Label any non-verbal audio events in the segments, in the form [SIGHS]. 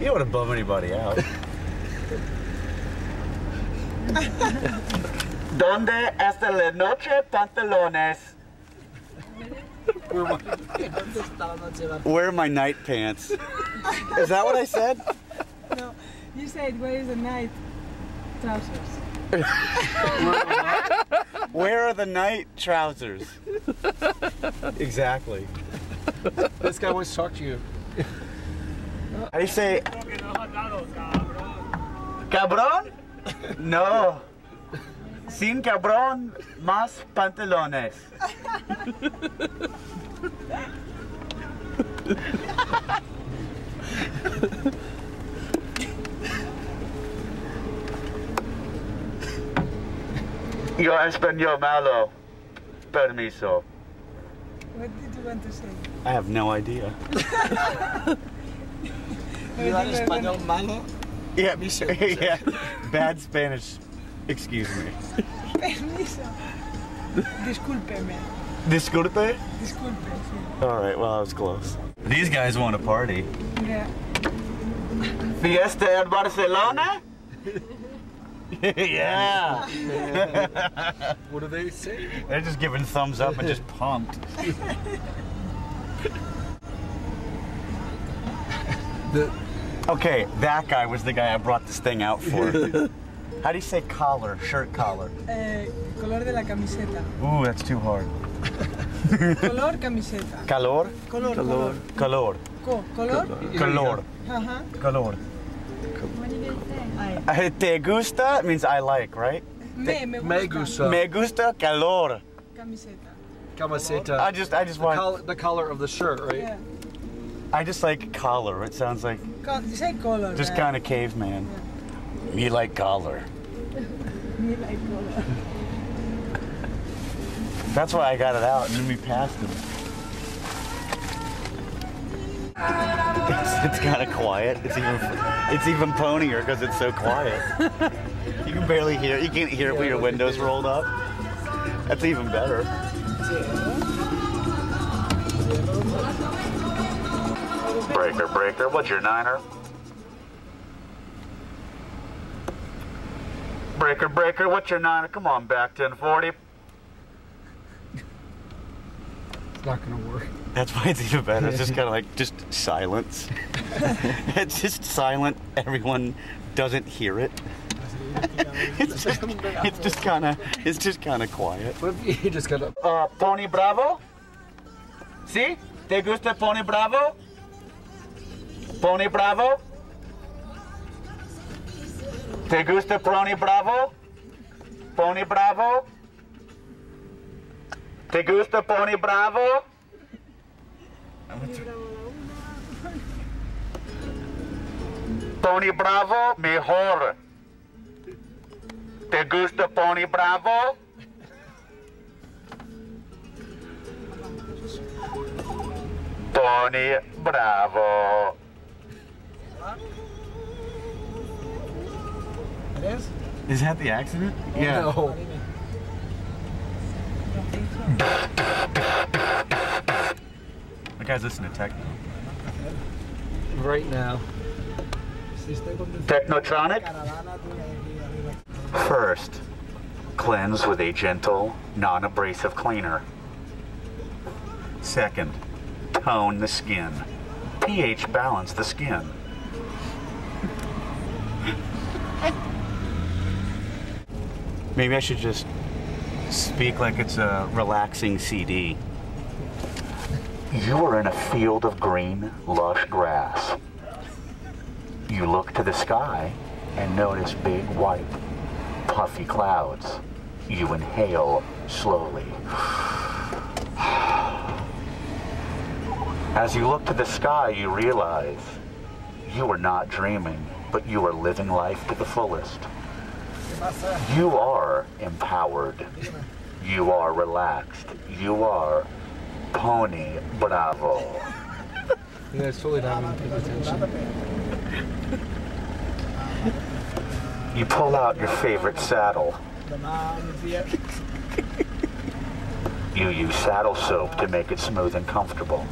You don't want to bum anybody out. ¿Dónde está la noche pantalones? Where are my night pants? Is that what I said? No, you said where is the night trousers? Where are the night trousers? exactly. This guy wants to talk to you. How do you say? Cabrón? No. Sin cabrón, más pantalones. Yo español malo. Permiso. What did you want to say? I have no idea. [LAUGHS] You are español malo? Yeah, [LAUGHS] yeah. Bad Spanish. Excuse me. Permiso. Discúlpeme. Disculpe? Disculpe, sí. All right, well, I was close. These guys want to party. Yeah. Fiesta en Barcelona? [LAUGHS] yeah. What do they say? They're just giving thumbs up and just pumped. [LAUGHS] The, Okay, that guy was the guy I brought this thing out for. [LAUGHS] How do you say collar, shirt collar? Eh, color de la camiseta. Ooh, that's too hard. [LAUGHS] Color camiseta. Calor? Color, color. Calor. Co, color. Calor. Ajá. Calor. What did it say? Ay. Uh, Te gusta means I like, right? Me, me gusta. me gusta. Me gusta calor. Camiseta. Camiseta. I just, I just the, want, col- the color of the shirt, right? Yeah. I just like collar. It sounds like you say color. just right? kind of caveman. Me like collar. [LAUGHS] Me like collar. That's why I got it out, and then we passed him. It's, it's kind of quiet. It's even it's even ponier because it's so quiet. You can barely hear. You can't hear it with your windows rolled up. That's even better. Breaker, breaker. What's your niner? Breaker, breaker. What's your niner? Come on back, 1040. It's not gonna work. That's why it's even better. It's just kind of like [LAUGHS] just silence. [LAUGHS] it's just silent. Everyone doesn't hear it. [LAUGHS] It's just, it's just kind of, it's just kind of quiet. What if you just got a Uh, Pony Bravo. See? ¿Sí? ¿Te gusta Pony Bravo? Pony Bravo. ¿Te gusta Pony Bravo? Pony Bravo. ¿Te gusta Pony Bravo? Pony Bravo, mejor. ¿Te gusta Pony Bravo? Pony Bravo. It is? Is that the accident? Yeah. No. The guy's listening to techno. Right now. Technotronic? First, cleanse with a gentle, non abrasive cleaner. Second, tone the skin. pH balance the skin. Maybe I should just speak like it's a relaxing CD. You are in a field of green, lush grass. You look to the sky and notice big white, puffy clouds. You inhale slowly. As you look to the sky, you realize you are not dreaming, but you are living life to the fullest. You are empowered. You are relaxed. You are Pony Bravo. You guys totally not even paying attention. You pull out your favorite saddle. You use saddle soap to make it smooth and comfortable.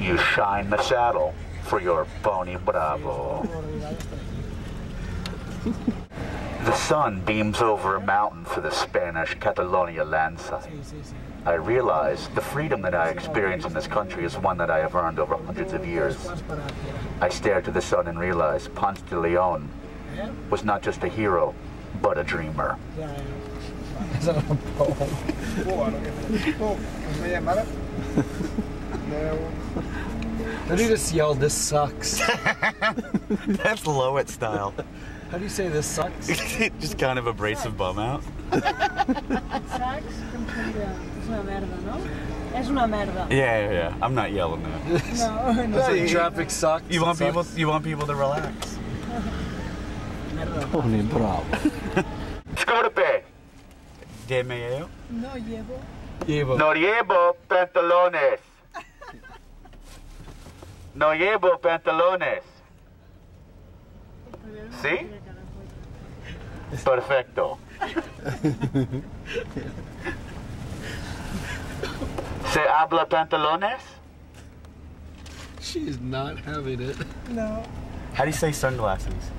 You shine the saddle for your Pony Bravo. The sun beams over a mountain for the Spanish Catalonia landside. I realize the freedom that I experience in this country is one that I have earned over hundreds of years. I stare to the sun and realize Ponce de Leon was not just a hero, but a dreamer. [LAUGHS] Is that? How do you just yell, this sucks? [LAUGHS] That's Lowit style. How do you say this sucks? [LAUGHS] Just kind of abrasive bum out. Sax, és una merda, no? És una merda. Yeah, yeah, yeah. I'm not yelling that. [LAUGHS] No, no. Say traffic sucks. You want it people? sucks. You want people to relax. Pony Bravo. Disculpe, De Mayo. No llevo. Evo. no llevo pantalones. No llevo pantalones. ¿Sí? Perfecto. ¿Se habla pantalones? She is not having it. No. How do you say sunglasses?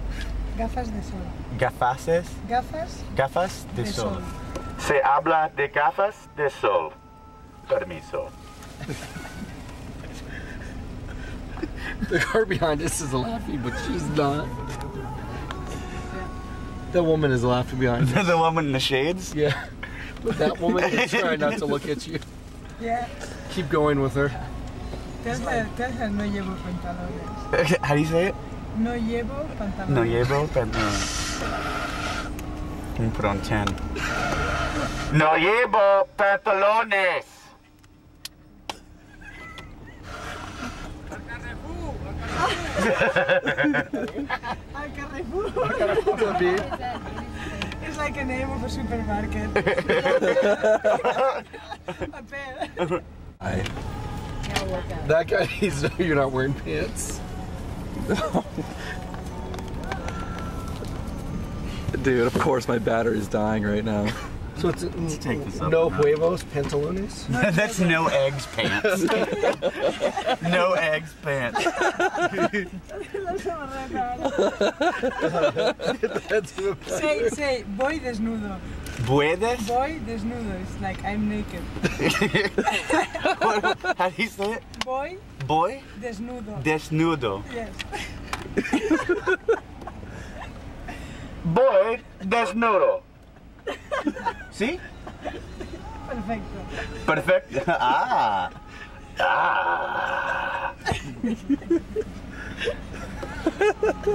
Gafas de sol. Gafases? Gafas Gafas de de sol. sol. Se habla de gafas de sol. Permiso. The car behind us is laughing, but she's not. That woman is laughing behind [LAUGHS] us. the woman in the shades? Yeah. But that woman is [LAUGHS] trying not to look at you. Yeah. Keep going with her. Tell her, no llevo pantalones. How do you say it? No llevo pantalones. No llevo pantalones. Let me put on 10. No llevo pantalones. Al Carrefour. It's like a name of a supermarket. a pear. That guy needs to know you're not wearing pants. Dude, of course my battery's dying right now. So it's mm, take this up no huevos pantalones. [LAUGHS] That's no eggs pants. [LAUGHS] no eggs pants. That's say, say, voy desnudo. Puedes? Voy desnudo. It's like I'm naked. What- [LAUGHS] How do you say it? Voy Boy? desnudo. Desnudo. Yes. Boy desnudo. See? Perfecto. Perfect. Ah. Ah.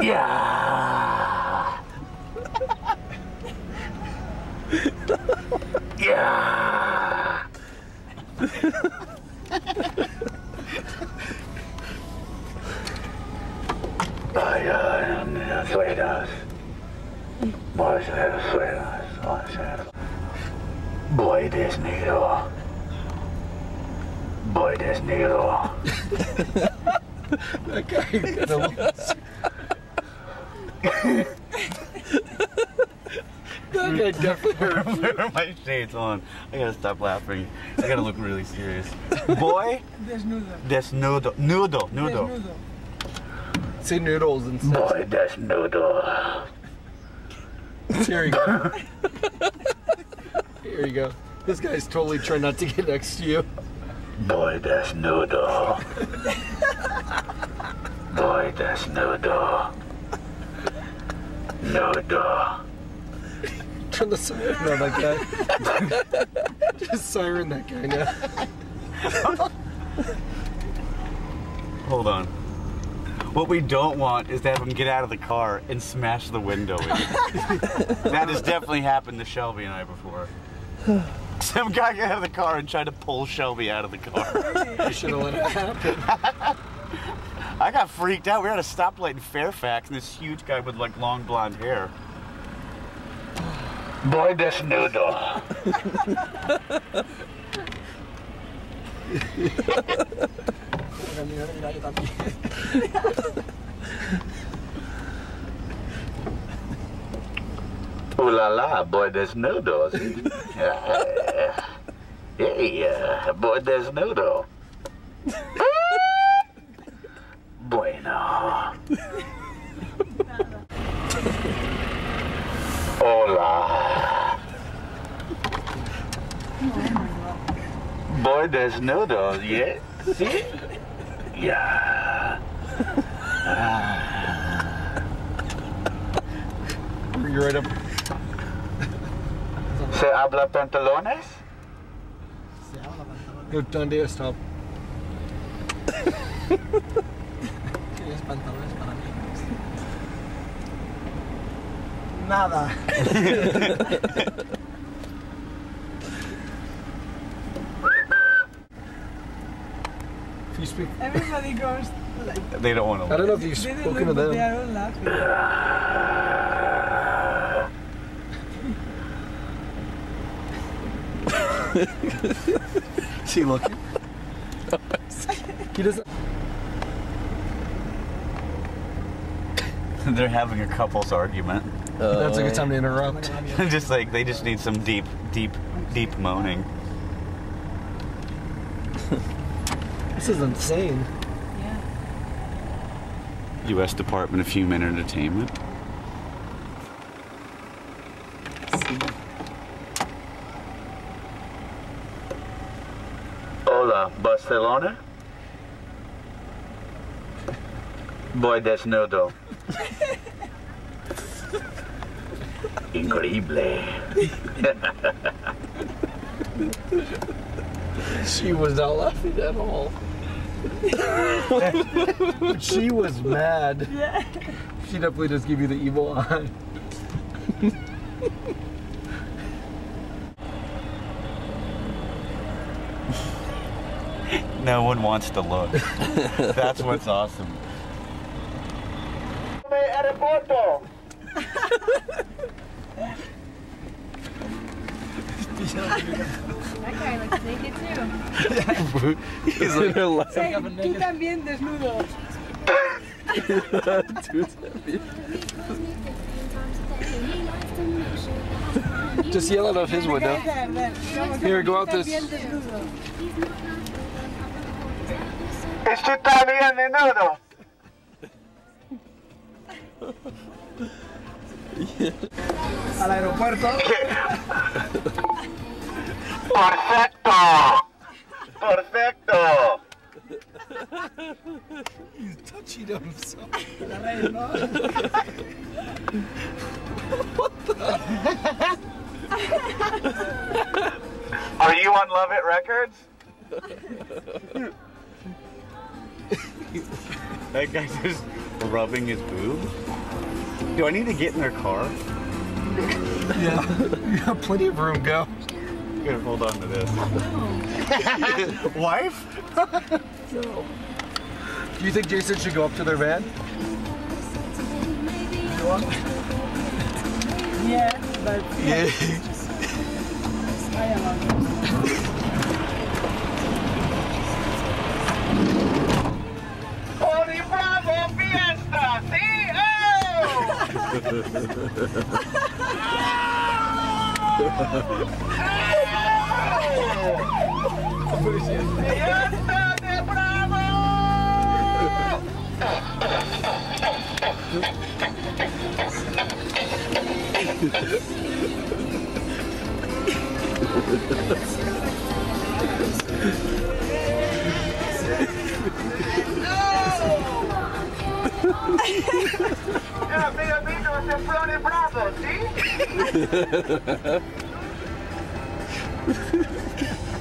yeah. Yeah. Ay, ay, las suelas. Voy a ser suelas. Voy a ser. Voy desnudo. Voy desnudo. that guy. that guy definitely. Where are my shades on? I gotta stop laughing. I gotta look really serious. Boy, Desnudo. desnudo. Nudo. Nudo. Desnudo. Say noodles instead. Voy desnudo. Here you go. [LAUGHS] Here you go. This guy's totally trying not to get next to you. Voy desnudo. Voy desnudo. Nudo. Turn the siren on that guy. Just siren that guy now. Hold on. What we don't want is to have him get out of the car and smash the window in. [LAUGHS] that has definitely happened to Shelby and I before. [SIGHS] Some guy got out of the car and tried to pull Shelby out of the car. [LAUGHS] You should have let it happen. [LAUGHS] I got freaked out. We were at a stoplight in Fairfax, and this huge guy with like long blonde hair. Voy desnudo. Ooh la la, boy desnudo. yeah, yeah, boy desnudo. [LAUGHS] Bueno. Hola. Boy desnudo, ¿yeah? ¿Sí? Ya. You're right up. ¿Se habla pantalones? Yo, Don Diego, stop. ¿Tienes pantalones para mí? Nada. If you speak, Everybody goes like They don't want I to. don't know if you've spoken to but they them. are all laughing. [LAUGHS] Is he looking? he doesn't. They're having a couples argument. That's a good time to interrupt. [LAUGHS] just like they just need some deep, deep, deep moaning. This is insane. Yeah. U.S. Department of Human Entertainment. Hola, Barcelona. Boy desnudo. Increíble. She was not laughing at all. she was mad. Yeah. She definitely just gave you the evil eye. No one wants to look. [LAUGHS] That's what's awesome. Aeropuerto. That guy looks naked too. [LAUGHS] He's like, Say, tú también desnudo. Just yell it out his window. Here, go out this. Desnudo. Esto está bien menudo. Al aeropuerto. Perfecto. Perfecto. He's touching himself. Reina, ¿no? Are you on Lovitt Records? [LAUGHS] That guy's [LAUGHS] just rubbing his boobs. Do I need to get in their car? Yeah. You have plenty of room, go. I'm gonna hold on to this. [LAUGHS] Wife? Do you think Jason should go up to their van? Yeah, but Yeah. [LAUGHS] I am on ¡Pony Bravo Fiesta! ¡Sí! ¡Oh! [LAUGHS] ¡Fiesta de Bravo! ¡Ya, mira, mira, de Pony Bravo! ¿Sí?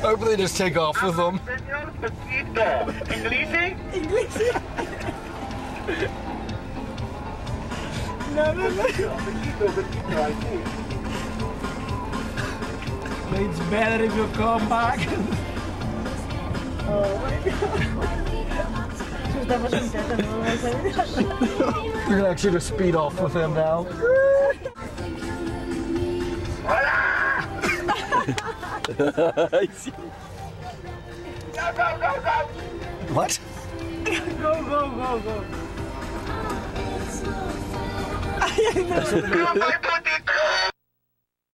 I hope they just take off with them. It's better if you come back. Estamos en casa, no vamos a ir. You're gonna actually just speed off with them now. [LAUGHS] What? Go, go, go, go. Go, go, go!